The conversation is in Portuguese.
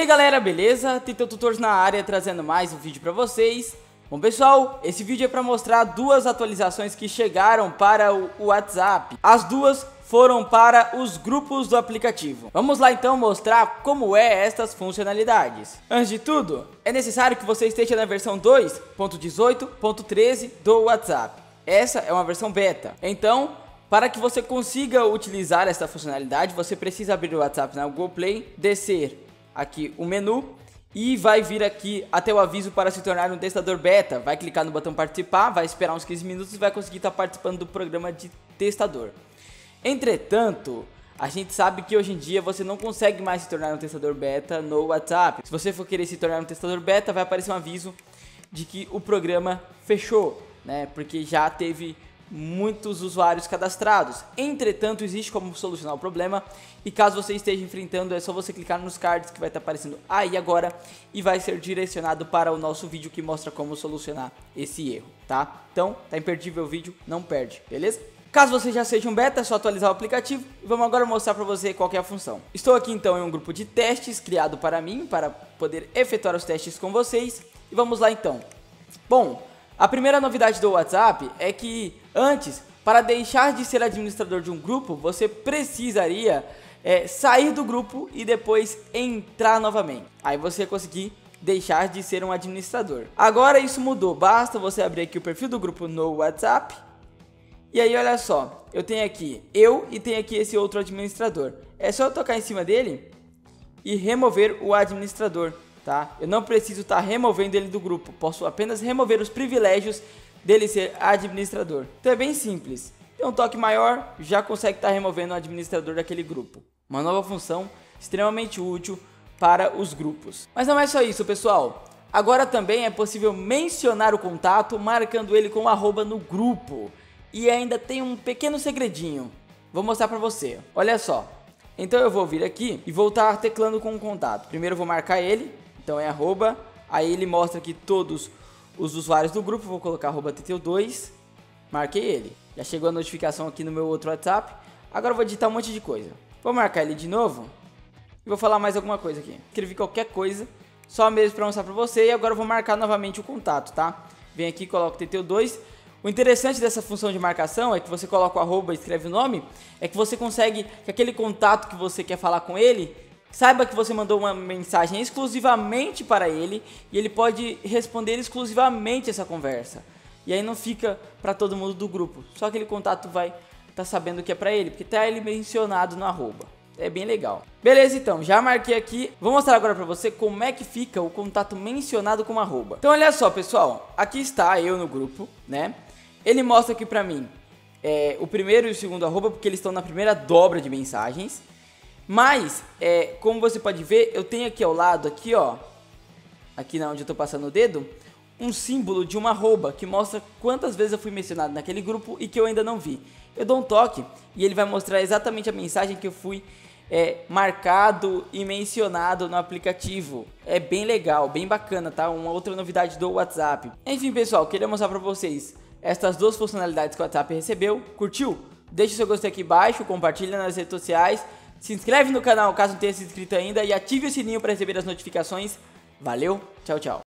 aí galera, beleza? Titã Tutores na área trazendo mais um vídeo pra vocês. Bom pessoal, esse vídeo é para mostrar duas atualizações que chegaram para o WhatsApp. As duas foram para os grupos do aplicativo. Vamos lá então mostrar como é estas funcionalidades. Antes de tudo, é necessário que você esteja na versão 2.18.13 do WhatsApp. Essa é uma versão beta. Então, para que você consiga utilizar essa funcionalidade, você precisa abrir o WhatsApp na Google Play, descer aqui o menu e vai vir aqui até o aviso para se tornar um testador beta. Vai clicar no botão participar, vai esperar uns 15 minutos e vai conseguir estar participando do programa de testador. Entretanto, a gente sabe que hoje em dia você não consegue mais se tornar um testador beta no WhatsApp. Se você for querer se tornar um testador beta, vai aparecer um aviso de que o programa fechou, né? Porque já teve muitos usuários cadastrados. Entretanto, existe como solucionar o problema e caso você esteja enfrentando, é só você clicar nos cards que vai estar aparecendo aí agora e vai ser direcionado para o nosso vídeo que mostra como solucionar esse erro, tá? Então, tá imperdível o vídeo, não perde, beleza? Caso você já seja um beta, é só atualizar o aplicativo e vamos agora mostrar para você qual é a função. Estou aqui então em um grupo de testes criado para mim, para poder efetuar os testes com vocês e vamos lá então. Bom, a primeira novidade do WhatsApp é que antes, para deixar de ser administrador de um grupo, você precisaria é, sair do grupo e depois entrar novamente. Aí você conseguir deixar de ser um administrador. Agora isso mudou, basta você abrir aqui o perfil do grupo no WhatsApp. E aí olha só, eu tenho aqui eu e tenho aqui esse outro administrador. É só eu tocar em cima dele e remover o administrador tá? Eu não preciso estar tá removendo ele do grupo, posso apenas remover os privilégios dele ser administrador. Então é bem simples. Tem um toque maior, já consegue estar tá removendo o administrador daquele grupo. Uma nova função extremamente útil para os grupos. Mas não é só isso, pessoal. Agora também é possível mencionar o contato marcando ele com arroba no grupo. E ainda tem um pequeno segredinho. Vou mostrar para você. Olha só. Então eu vou vir aqui e voltar teclando com o contato. Primeiro eu vou marcar ele então é arroba, aí ele mostra aqui todos os usuários do grupo, vou colocar arroba TTU2, marquei ele. Já chegou a notificação aqui no meu outro WhatsApp, agora eu vou digitar um monte de coisa. Vou marcar ele de novo e vou falar mais alguma coisa aqui. Escrevi qualquer coisa, só mesmo para mostrar para você e agora eu vou marcar novamente o contato, tá? Vem aqui, coloco TTU2. O interessante dessa função de marcação é que você coloca o arroba e escreve o nome, é que você consegue que aquele contato que você quer falar com ele Saiba que você mandou uma mensagem exclusivamente para ele e ele pode responder exclusivamente essa conversa. E aí não fica para todo mundo do grupo. Só aquele contato vai estar tá sabendo que é para ele, porque tá ele mencionado no arroba. É bem legal. Beleza, então, já marquei aqui. Vou mostrar agora para você como é que fica o contato mencionado com arroba. Então, olha só, pessoal. Aqui está eu no grupo, né? Ele mostra aqui para mim é, o primeiro e o segundo arroba, porque eles estão na primeira dobra de mensagens. Mas, é, como você pode ver, eu tenho aqui ao lado, aqui ó, aqui na onde eu tô passando o dedo, um símbolo de uma arroba que mostra quantas vezes eu fui mencionado naquele grupo e que eu ainda não vi. Eu dou um toque e ele vai mostrar exatamente a mensagem que eu fui é, marcado e mencionado no aplicativo. É bem legal, bem bacana, tá? Uma outra novidade do WhatsApp. Enfim, pessoal, queria mostrar para vocês estas duas funcionalidades que o WhatsApp recebeu. Curtiu? Deixe seu gostei aqui embaixo, compartilha nas redes sociais se inscreve no canal caso não tenha se inscrito ainda e ative o sininho para receber as notificações. Valeu, tchau, tchau.